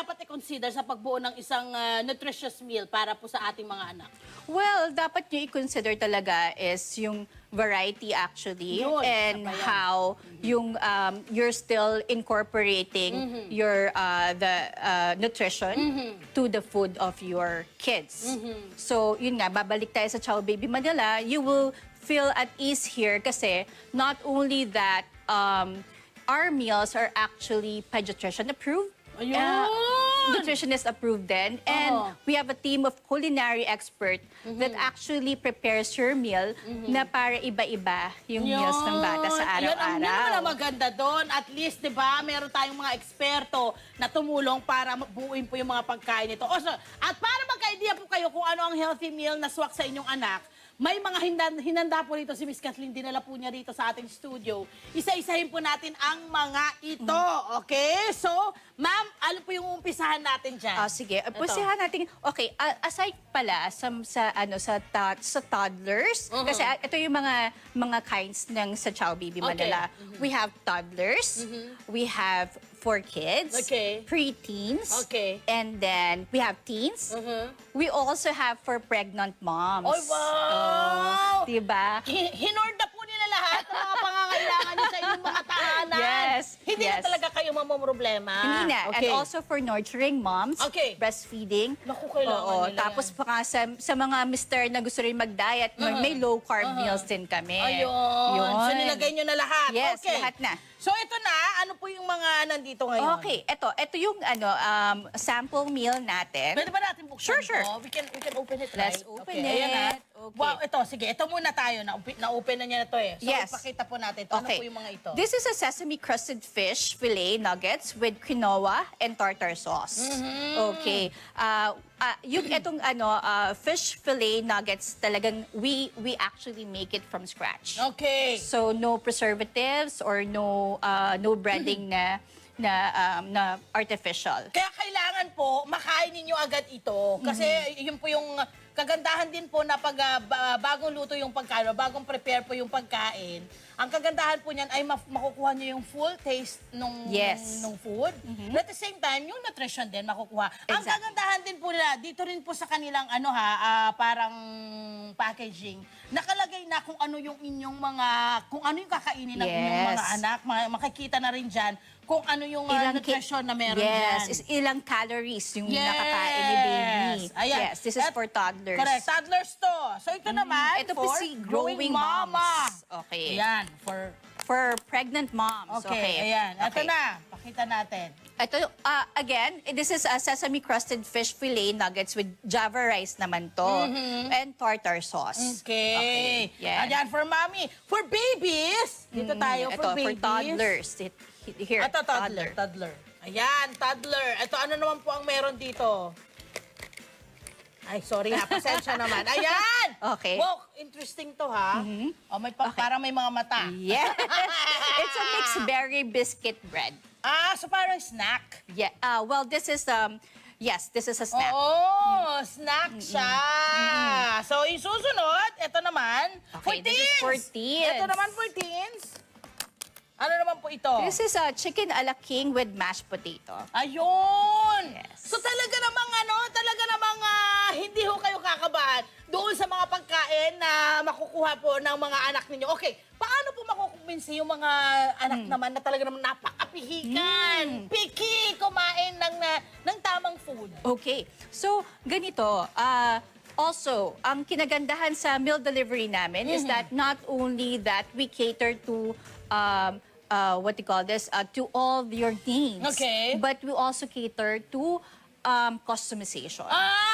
dapat i-consider sa pagbuo ng isang ah, nutritious meal para po sa ating mga anak? Well, dapat nyo i-consider talaga is yung variety actually Yun, and how yung um, you're still incorporating Mm-hmm. your uh, the uh, nutrition to the food of your kids. Mm-hmm. So, yun nga, babalik tayo sa Chow Baby Manila, you will feel at ease here kasi not only that um, our meals are actually pediatrician approved, Ayun! uh, nutritionist approved din. And Oo. we have a team of culinary expert that Mm-hmm. actually prepares your meal na para iba-iba yung meals ng bata sa Yun ang, yun naman ang araw-araw. maganda doon. At least, di ba, meron tayong mga eksperto na tumulong para buuin po yung mga pagkain nito. O, so, at para magka-idea po kayo kung ano ang healthy meal na swak sa inyong anak, may mga hinanda, hinanda po rito si Miss Kathleen, dinala po niya rito sa ating studio. Isa-isahin po natin ang mga ito, okay? So, ma'am, ano po yung umpisahan natin dyan? Ah, sige. Ito. Pusihan natin. Okay, a- aside pala sa sa ano sa to- sa toddlers Mhm. kasi ah, ito yung mga mga kinds ng sa Chow Baby Okay. Manila. We have toddlers, we have for kids, Okay. preteens, Okay. and then we have teens. Mhm. We also have for pregnant moms. Oy, wow! Oh, diba? Hinord Hindi yes. na talaga kayo mamumroblema. Hindi na. And Okay. also for nurturing moms, Okay. breastfeeding. Naku, kailangan Oo, nila Tapos pa nga sa, sa mga mister na gusto rin mag-diet, may- may low-carb meals din kami. Ayun. So nilagay niyo na lahat. Yes, okay. lahat na. So ito na, ano po yung mga nandito ngayon? Okay, ito. Ito yung ano, um, sample meal natin. Pwede ba natin buksan Sure, sure. ito? We can, we can open it, Let's right? open okay, Ayan it. Okay. Wow, ito. Sige, ito muna tayo. Na-open na, na niya na ito eh. So, Yes. ipakita po natin. Ito. Ano po yung mga ito? This is a sesame crusted fish fillet nuggets with quinoa and tartar sauce. Mm-hmm. Okay. Uh, uh, yung itong ano uh, fish fillet nuggets talagang we we actually make it from scratch. Okay. So no preservatives or no uh, no breading na na um, na artificial. Kaya kailangan po makain ninyo agad ito kasi Mm-hmm. yun po yung kagandahan din po na pag ah, ba- bagong luto yung pagkain o bagong prepare po yung pagkain. Ang kagandahan po niyan ay ma- makukuha niyo yung full taste nung Yes. Mm-hmm. nung food. But at the same time, yung nutrition din makukuha. Ang Exactly. kagandahan din po nila dito rin po sa kanilang ano ha, ah, parang packaging. Nakalagay na kung ano yung inyong mga kung ano yung kakainin ng inyong Yes. mga anak. Ma- makikita na rin diyan kung ano yung ah, ki- nutrition na meron yes, dyan. is ilang calories yung Yes. nakakain ni baby. Ayan. Yes, this is At- for toddlers. Correct. Toddlers to. So ito naman Ito po for si growing moms. Okay. Ayan. For, For pregnant moms. okay. Ayan. Ito Okay. na. Pakita natin. Ito, uh, again, this is a sesame crusted fish fillet nuggets with java rice naman to. And tartar sauce. Mm-hmm. Okay. Yan. Ayan, for mommy. For babies. Dito tayo Mm, for ito, babies. for toddlers. It- Here, Ito, toddler. Toddler. Ayan, toddler. Ito, ano naman po ang meron dito? Ay, sorry ha. Pasensya naman. Ayan! Okay. Wow, interesting to ha. Oh, may pa- Parang may mga mata. Yes. It's a mixed berry biscuit bread. Ah, so parang snack. Yeah. Uh, well, this is um yes, this is a snack. Oo, snack siya. So, yung susunod, ito naman, Okay, this is teens. for teens. Ito naman for teens. Ano naman po ito? This is a chicken a la king with mashed potato. Ayun! Yes. So talaga makukuha po ng mga anak ninyo. Okay, paano po makukumbinsi yung mga anak Hmm. naman na talaga naman napakapihikan, picky, kumain ng, na- ng tamang food? Okay. So, ganito, ah also, ang kinagandahan sa meal delivery namin is Mm-hmm. that not only that we cater to um, uh, what do you call this, uh, to all your needs. Okay. But we also cater to um, customization. Ah,